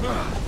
Huh.